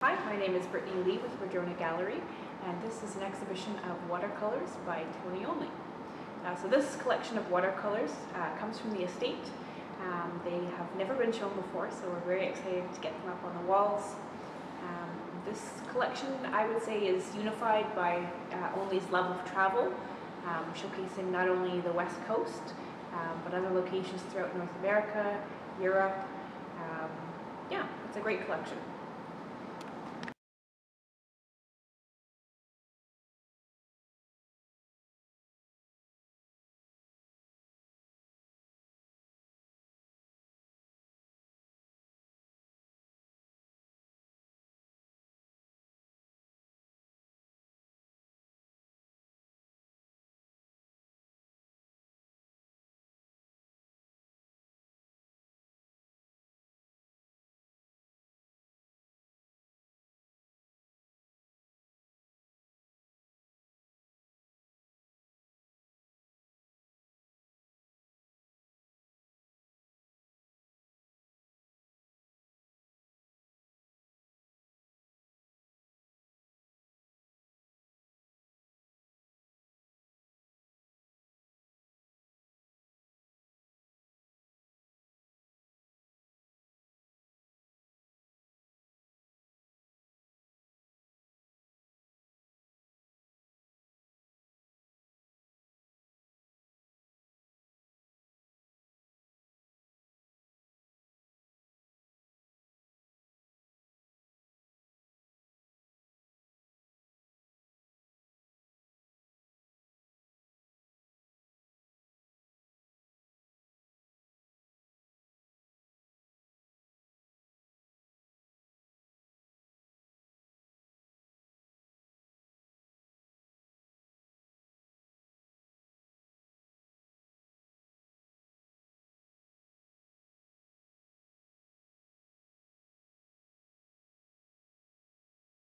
Hi, my name is Brittany Lee with Madrona Gallery, and this is an exhibition of watercolors by Tony Onley. Uh, so this collection of watercolors uh, comes from the estate. Um, they have never been shown before, so we're very excited to get them up on the walls. Um, this collection, I would say, is unified by uh, Onley's love of travel, um, showcasing not only the West Coast, um, but other locations throughout North America, Europe. Um, yeah, it's a great collection.